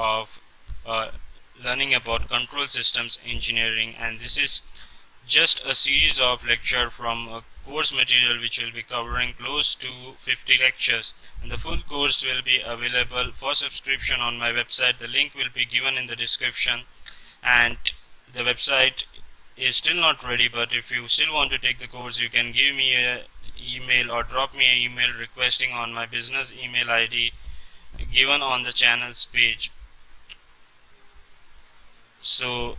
of uh, learning about control systems engineering. And this is just a series of lecture from a course material which will be covering close to 50 lectures. And the full course will be available for subscription on my website. The link will be given in the description. And the website is still not ready but if you still want to take the course you can give me a email or drop me an email requesting on my business email id given on the channels page so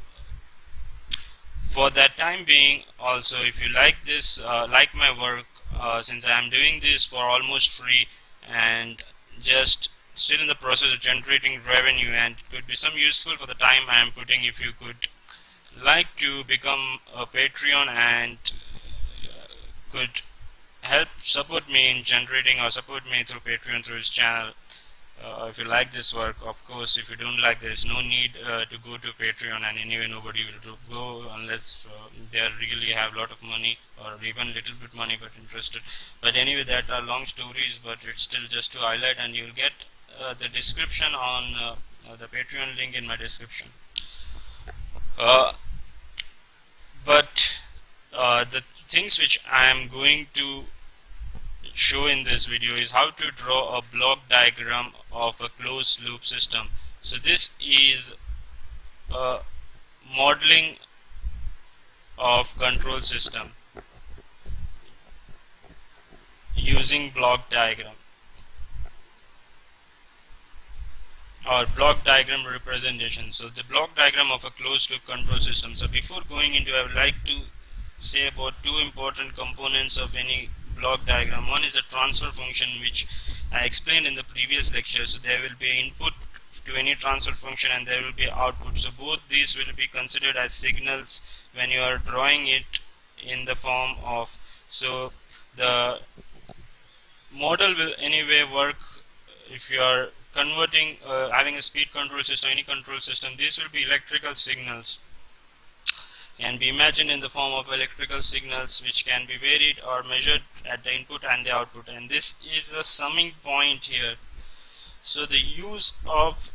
for that time being also if you like this uh, like my work uh, since I am doing this for almost free and just still in the process of generating revenue and it could be some useful for the time I am putting if you could like to become a Patreon and uh, could help support me in generating or support me through Patreon through his channel uh, if you like this work of course if you don't like there's no need uh, to go to patreon and anyway nobody will go unless uh, they really have a lot of money or even little bit money but interested. But anyway that are long stories but it's still just to highlight and you'll get uh, the description on uh, uh, the patreon link in my description. But the things which I am going to show in this video is how to draw a block diagram of a closed loop system. So this is a modeling of control system using block diagram. Or block diagram representation. So the block diagram of a closed loop control system. So before going into I would like to say about two important components of any block diagram. One is a transfer function which I explained in the previous lecture. So there will be input to any transfer function and there will be output. So both these will be considered as signals when you are drawing it in the form of so the model will anyway work if you are converting uh, having a speed control system any control system these will be electrical signals can be imagined in the form of electrical signals which can be varied or measured at the input and the output. And this is the summing point here. So the use of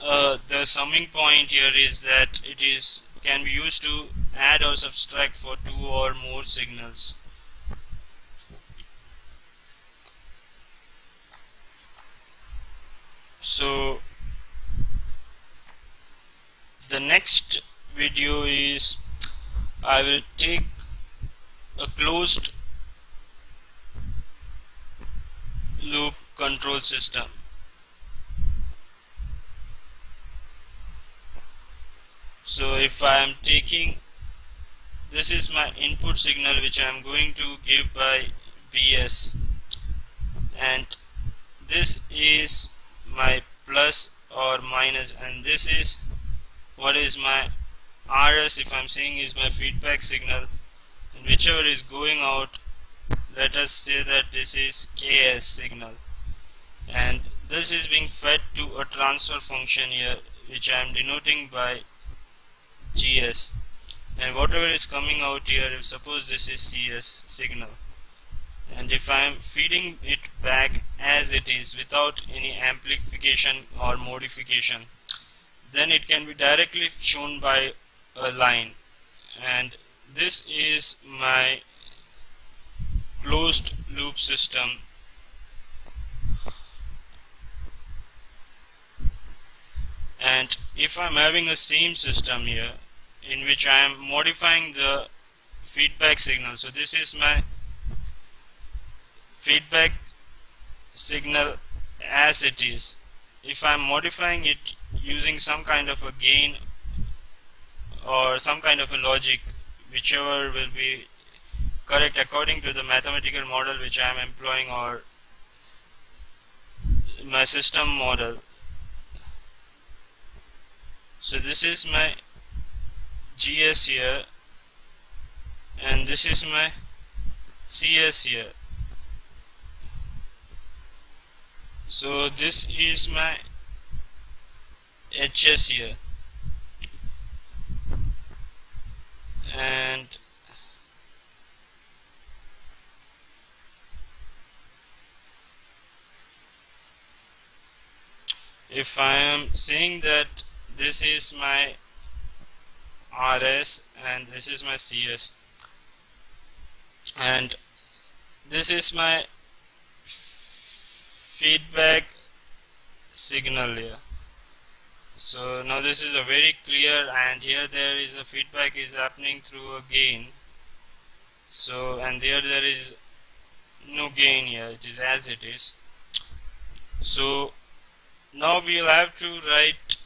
uh, the summing point here is that it is can be used to add or subtract for two or more signals. So the next video is I will take a closed loop control system. So if I am taking this is my input signal which I am going to give by BS and this is my plus or minus and this is what is my RS if I'm saying is my feedback signal. And whichever is going out let us say that this is KS signal. And this is being fed to a transfer function here which I am denoting by GS and whatever is coming out here if suppose this is CS signal. And if I am feeding it back as it is without any amplification or modification then it can be directly shown by a line. And this is my closed loop system. And if I'm having a same system here in which I am modifying the feedback signal. So this is my feedback signal as it is. If I'm modifying it using some kind of a gain or some kind of a logic whichever will be correct according to the mathematical model which I am employing or my system model. So this is my GS here and this is my CS here. So this is my HS here and if I am saying that this is my RS and this is my CS and this is my feedback signal here so now this is a very clear and here there is a feedback is happening through a gain. So and there there is no gain here. It is as it is. So now we'll have to write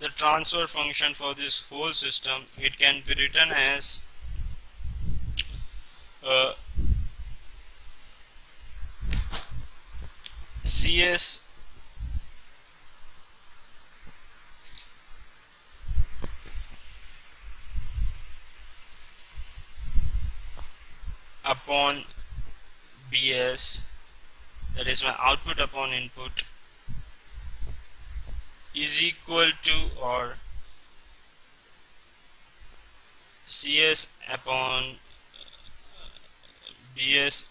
the transfer function for this whole system. It can be written as uh, CS upon BS that is my output upon input is equal to or CS upon uh, BS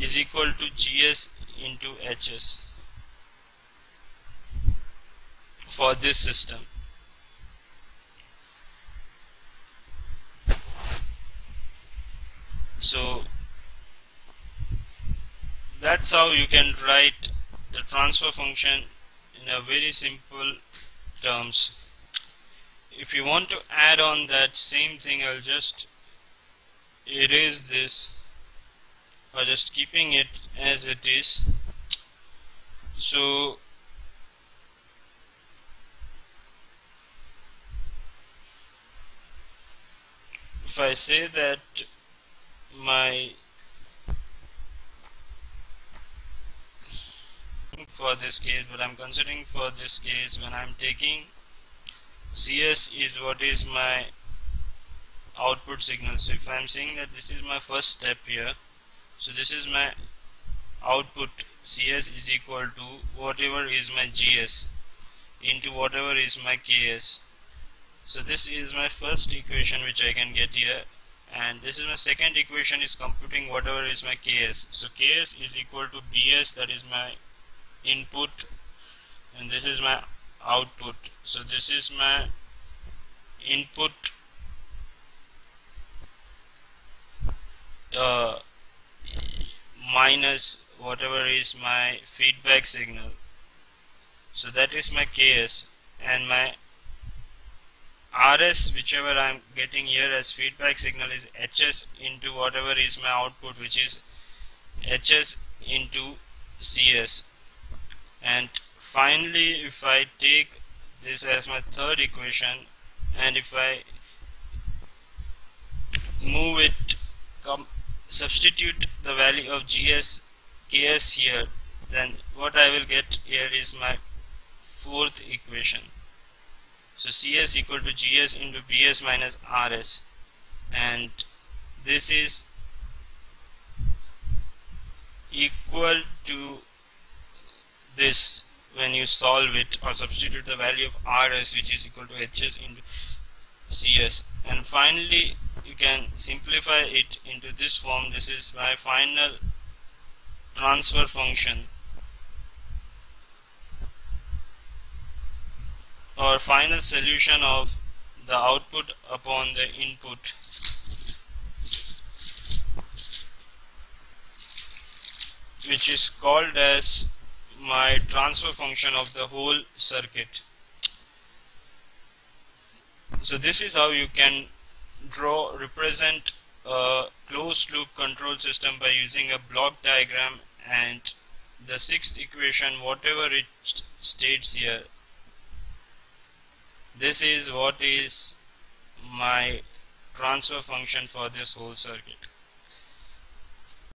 is equal to GS into HS for this system. So that's how you can write the transfer function in a very simple terms. If you want to add on that same thing I'll just erase this or just keeping it as it is. So if I say that my for this case but I'm considering for this case when I'm taking CS is what is my output signal. So if I'm saying that this is my first step here so this is my output CS is equal to whatever is my GS into whatever is my KS. So this is my first equation which I can get here and this is my second equation is computing whatever is my KS. So KS is equal to BS that is my input. And this is my output. So this is my input uh, minus whatever is my feedback signal. So that is my KS. And my RS whichever I'm getting here as feedback signal is HS into whatever is my output which is HS into CS and finally if I take this as my third equation and if I move it substitute the value of GS KS here then what I will get here is my fourth equation so CS equal to GS into BS minus RS. And this is equal to this when you solve it or substitute the value of RS which is equal to HS into CS. And finally you can simplify it into this form. This is my final transfer function or final solution of the output upon the input. Which is called as my transfer function of the whole circuit. So this is how you can draw represent a closed loop control system by using a block diagram and the sixth equation whatever it states here this is what is my transfer function for this whole circuit